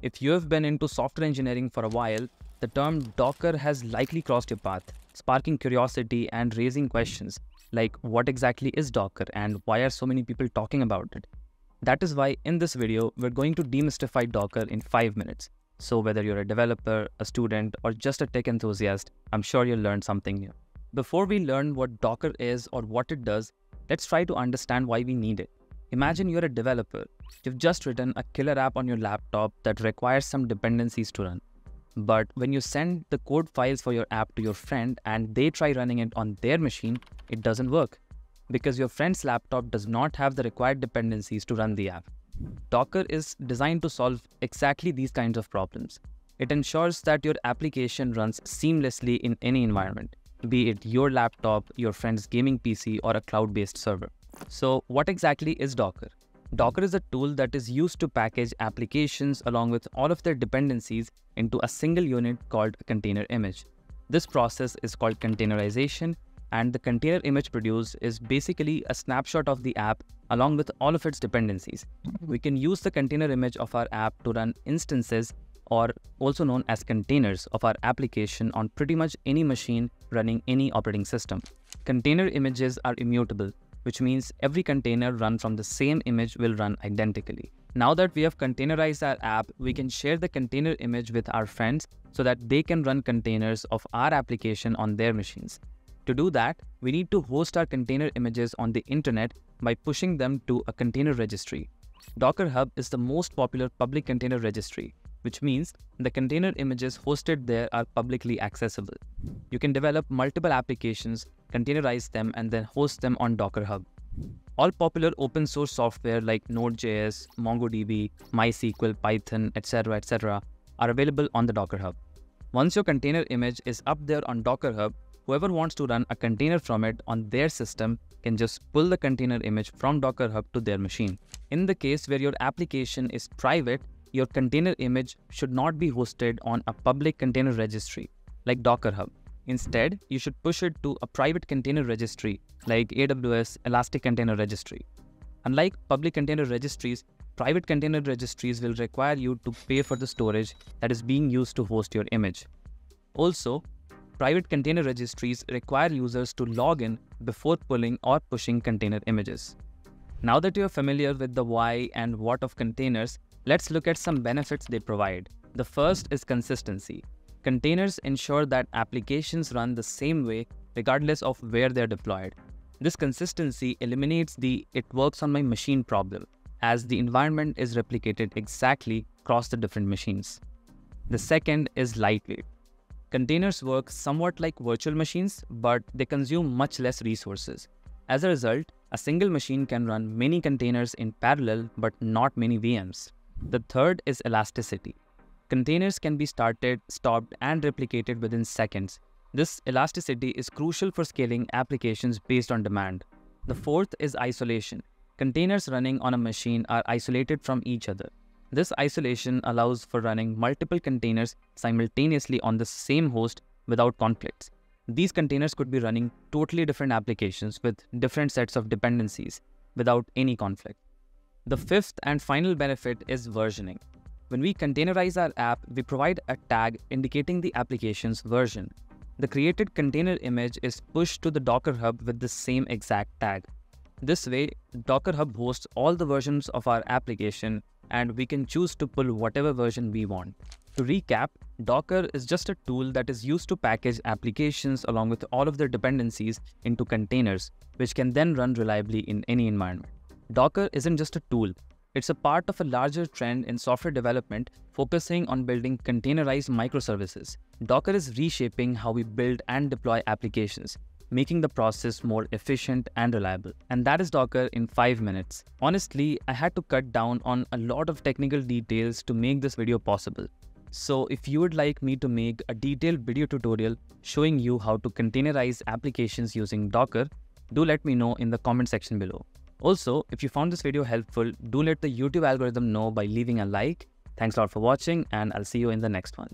If you have been into software engineering for a while, the term Docker has likely crossed your path, sparking curiosity and raising questions like what exactly is Docker and why are so many people talking about it? That is why in this video, we're going to demystify Docker in 5 minutes. So whether you're a developer, a student, or just a tech enthusiast, I'm sure you'll learn something new. Before we learn what Docker is or what it does, let's try to understand why we need it. Imagine you're a developer. You've just written a killer app on your laptop that requires some dependencies to run. But when you send the code files for your app to your friend and they try running it on their machine, it doesn't work because your friend's laptop does not have the required dependencies to run the app. Docker is designed to solve exactly these kinds of problems. It ensures that your application runs seamlessly in any environment, be it your laptop, your friend's gaming PC, or a cloud based server. So, what exactly is Docker? Docker is a tool that is used to package applications along with all of their dependencies into a single unit called a container image. This process is called containerization and the container image produced is basically a snapshot of the app along with all of its dependencies. We can use the container image of our app to run instances or also known as containers of our application on pretty much any machine running any operating system. Container images are immutable, which means every container run from the same image will run identically. Now that we have containerized our app, we can share the container image with our friends so that they can run containers of our application on their machines. To do that, we need to host our container images on the internet by pushing them to a container registry. Docker Hub is the most popular public container registry, which means the container images hosted there are publicly accessible. You can develop multiple applications, containerize them, and then host them on Docker Hub. All popular open source software like Node.js, MongoDB, MySQL, Python, etc., etc., are available on the Docker Hub. Once your container image is up there on Docker Hub, whoever wants to run a container from it on their system can just pull the container image from Docker Hub to their machine. In the case where your application is private, your container image should not be hosted on a public container registry like Docker Hub. Instead, you should push it to a private container registry like AWS Elastic Container Registry. Unlike public container registries, private container registries will require you to pay for the storage that is being used to host your image. Also, Private container registries require users to log in before pulling or pushing container images. Now that you're familiar with the why and what of containers, let's look at some benefits they provide. The first is consistency. Containers ensure that applications run the same way regardless of where they're deployed. This consistency eliminates the it works on my machine problem, as the environment is replicated exactly across the different machines. The second is lightweight. Containers work somewhat like virtual machines, but they consume much less resources. As a result, a single machine can run many containers in parallel, but not many VMs. The third is elasticity. Containers can be started, stopped, and replicated within seconds. This elasticity is crucial for scaling applications based on demand. The fourth is isolation. Containers running on a machine are isolated from each other. This isolation allows for running multiple containers simultaneously on the same host without conflicts. These containers could be running totally different applications with different sets of dependencies without any conflict. The fifth and final benefit is versioning. When we containerize our app, we provide a tag indicating the application's version. The created container image is pushed to the Docker Hub with the same exact tag. This way, Docker Hub hosts all the versions of our application and we can choose to pull whatever version we want. To recap, Docker is just a tool that is used to package applications along with all of their dependencies into containers, which can then run reliably in any environment. Docker isn't just a tool, it's a part of a larger trend in software development focusing on building containerized microservices. Docker is reshaping how we build and deploy applications, making the process more efficient and reliable. And that is Docker in 5 minutes. Honestly, I had to cut down on a lot of technical details to make this video possible. So if you would like me to make a detailed video tutorial showing you how to containerize applications using Docker, do let me know in the comment section below. Also, if you found this video helpful, do let the YouTube algorithm know by leaving a like. Thanks a lot for watching and I'll see you in the next one.